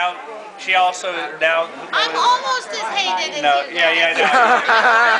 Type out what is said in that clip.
Now, now, she also, now. I'm almost as hated as No, you yeah, guys. yeah, no.